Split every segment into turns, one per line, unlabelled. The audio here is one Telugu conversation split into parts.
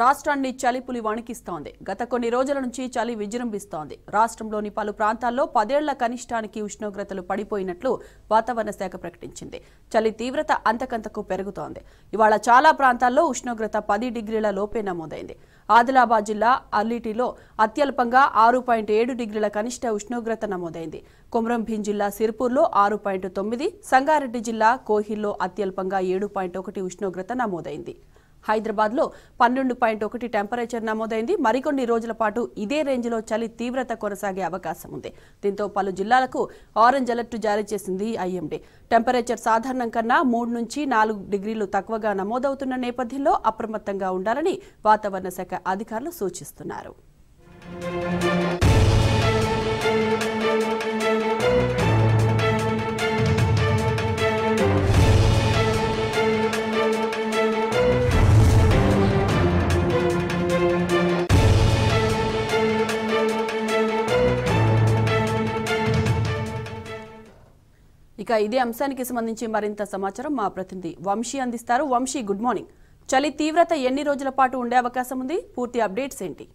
రాష్ట్రాన్ని చలిపులి వణికిస్తోంది. గత కొన్ని రోజుల నుంచి చలి విజృంభిస్తోంది. రాష్ట్రంలోని పలు ప్రాంతాల్లో పదేళ్ళ కనిష్టానికి ఉష్ణోగ్రతలు పడిపోయినట్లు వాతావరణ శాఖ ప్రకటించింది. చలి తీవ్రత అంతకంతకు పెరుగుతోంది. ఇవాళ చాలా ప్రాంతాల్లో ఉష్ణోగ్రత పది డిగ్రీల లోపే నమోదైంది. ఆదిలాబాద్ జిల్లా అల్లిటిలో అత్యల్పంగా ఆరు పాయింట్ ఏడు డిగ్రీల కనిష్ట ఉష్ణోగ్రత నమోదైంది. కొమరంభీం జిల్లా సిర్పూర్లో ఆరు పాయింట్ తొమ్మిది సంగారెడ్డి జిల్లా కోహిల్లో అత్యల్పంగా ఏడు పాయింట్ ఒకటి ఉష్ణోగ్రత నమోదైంది. హైదరాబాద్లో పన్నెండు పాయింట్ ఒకటి టెంపరేచర్ నమోదైంది. మరికొన్ని రోజుల పాటు ఇదే రేంజ్లో చలి తీవ్రత కొనసాగే అవకాశం ఉంది. దీంతో పలు జిల్లాలకు ఆరెంజ్ అలర్ట్ జారీ చేసింది ఐఎండీ. టెంపరేచర్ సాధారణం కన్నా మూడు నుంచి నాలుగు డిగ్రీలు తక్కువగా నమోదవుతున్న నేపథ్యంలో అప్రమత్తంగా ఉండాలని వాతావరణ శాఖ అధికారులు సూచిస్తున్నారు. ఇక ఇదే అంశానికి సంబంధించి మరింత సమాచారం మా ప్రతినిధి వంశీ అందిస్తారు. వంశీ గుడ్ మార్నింగ్ చలి తీవ్రత ఎన్ని రోజుల పాటు ఉండే అవకాశం ఉంది? పూర్తి అప్డేట్స్ ఏంటి?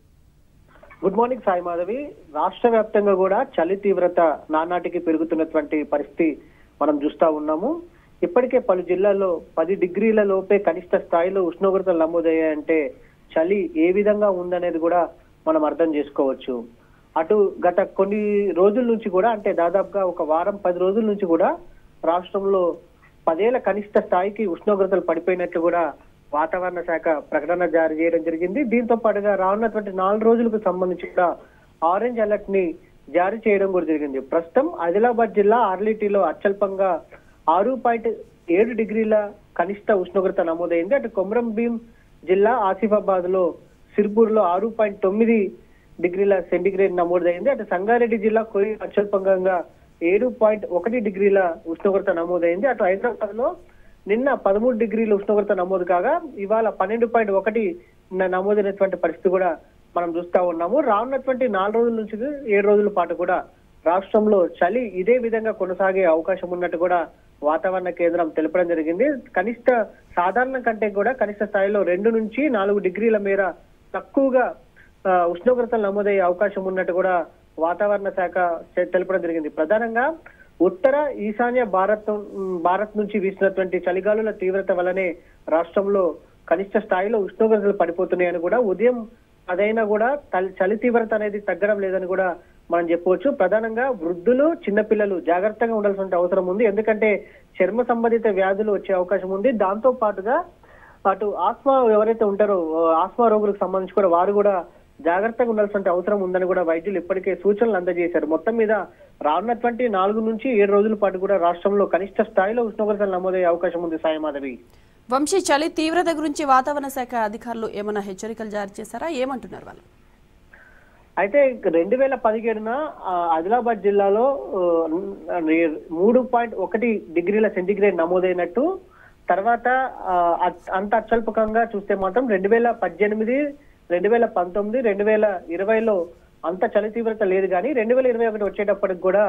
Good morning Sai Madhavi. రాష్ట్ర వ్యాప్తంగా కూడా చలి తీవ్రత నానాటికి పెరుగుతున్నటువంటి పరిస్థితి మనం చూస్తా ఉన్నాము. ఇప్పటికే పలు జిల్లాల్లో పది డిగ్రీల లోపే కనిష్ట స్థాయిలో ఉష్ణోగ్రతలు నమోదయ్యాయంటే చలి ఏ విధంగా ఉందనేది కూడా మనం అర్థం చేసుకోవచ్చు. అటు గత కొన్ని రోజుల నుంచి కూడా అంటే దాదాపుగా ఒక వారం పది రోజుల నుంచి కూడా రాష్ట్రంలో పదేళ్ళ కనిష్ట స్థాయికి ఉష్ణోగ్రతలు పడిపోయినట్లు కూడా వాతావరణ శాఖ ప్రకటన జారీ చేయడం జరిగింది. దీంతో పాటుగా రానున్నటువంటి నాలుగు రోజులకు సంబంధించి కూడా ఆరెంజ్ అలర్ట్ని జారీ చేయడం కూడా జరిగింది. ప్రస్తుతం ఆదిలాబాద్ జిల్లా ఆర్లిటీలో అత్యల్పంగా ఆరు పాయింట్ ఏడు డిగ్రీల కనిష్ట ఉష్ణోగ్రత నమోదైంది. అటు కొమరం భీం జిల్లా ఆసిఫాబాద్లో సిర్పూర్లో ఆరు పాయింట్ తొమ్మిది డిగ్రీల సెంటిగ్రేడ్ నమోదైంది అటు సంగారెడ్డి జిల్లా కొరి అత్యల్పంగా ఏడు పాయింట్ ఒకటి డిగ్రీల ఉష్ణోగ్రత నమోదైంది. అటు హైదరాబాద్లో నిన్న పదమూడు డిగ్రీల ఉష్ణోగ్రత నమోదు కాగా ఇవాళ పన్నెండు పాయింట్ ఒకటి నమోదైనటువంటి పరిస్థితి కూడా మనం చూస్తా ఉన్నాము. రానున్నటువంటి నాలుగు రోజుల నుంచి ఏడు రోజుల పాటు కూడా రాష్ట్రంలో చలి ఇదే విధంగా కొనసాగే అవకాశం ఉన్నట్టు కూడా వాతావరణ కేంద్రం తెలపడం జరిగింది. కనిష్ట సాధారణ కంటే కూడా కనిష్ట స్థాయిలో రెండు నుంచి నాలుగు డిగ్రీల మేర తక్కువగా ఉష్ణోగ్రతలు నమోదయ్యే అవకాశం ఉన్నట్టు కూడా వాతావరణ శాఖ తెలపడం జరిగింది. ప్రధానంగా ఉత్తర ఈశాన్య భారత్ భారత్ నుంచి వీసినటువంటి చలిగాలుల తీవ్రత వల్లనే రాష్ట్రంలో కనిష్ట స్థాయిలో ఉష్ణోగ్రతలు పడిపోతున్నాయని కూడా ఉదయం అదైనా కూడా చలి తీవ్రత అనేది తగ్గడం లేదని కూడా మనం చెప్పవచ్చు. ప్రధానంగా వృద్ధులు చిన్నపిల్లలు జాగ్రత్తగా ఉండాల్సిన అవసరం ఉంది. ఎందుకంటే చర్మ సంబంధిత వ్యాధులు వచ్చే అవకాశం ఉంది. దాంతో పాటుగా అటు ఆస్మా ఎవరైతే ఉంటారో ఆస్మా రోగులకు సంబంధించి కూడా వారు కూడా జాగ్రత్తగా ఉండాల్సిన అవసరం ఉందని కూడా వైద్యులు ఇప్పటికే సూచనలు అందజేశారు. మొత్తం మీద రానున్నటువంటి నాలుగు నుంచి ఏడు రోజుల పాటు కూడా రాష్ట్రంలో కనిష్ట స్థాయిలో ఉష్ణోగ్రతలు నమోదయ్యే అవకాశం ఉంది సాయి మాధవి.
వంశీ చలి తీవ్రత గురించి వాతావరణ శాఖ అధికారులు ఏమైనా హెచ్చరికలు జారీ చేశారా? ఏమంటున్నారు వాళ్ళు?
అయితే రెండు వేల పదిహేడున ఆదిలాబాద్ జిల్లాలో మూడు పాయింట్ ఒకటి డిగ్రీల సెంటిగ్రేడ్ నమోదైనట్టు తర్వాత అంత అత్యల్పకంగా చూస్తే మాత్రం రెండు వేల పద్దెనిమిది రెండు వేల పంతొమ్మిది రెండు వేల ఇరవైలో అంత చలి తీవ్రత లేదు కానీ రెండు వేల ఇరవై ఒకటి వచ్చేటప్పటికి కూడా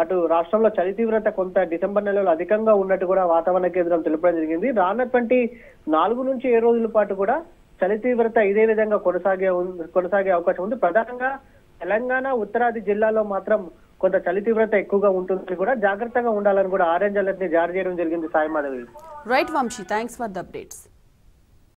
అటు రాష్ట్రంలో చలి తీవ్రత కొంత డిసెంబర్ నెలలో అధికంగా ఉన్నట్టు కూడా వాతావరణ కేంద్రం తెలపడం జరిగింది. రానటువంటి నాలుగు నుంచి ఏడు రోజుల పాటు కూడా చలి తీవ్రత ఇదే విధంగా కొనసాగే కొనసాగే అవకాశం ఉంది. ప్రధానంగా తెలంగాణ ఉత్తరాది జిల్లాలో మాత్రం కొంత చలి తీవ్రత ఎక్కువగా ఉంటుందని కూడా జాగ్రత్తగా ఉండాలని కూడా ఆరెంజ్ అలర్ట్ని జారీ చేయడం జరిగింది Sai Madhavi.
Right Vamshi thanks for the updates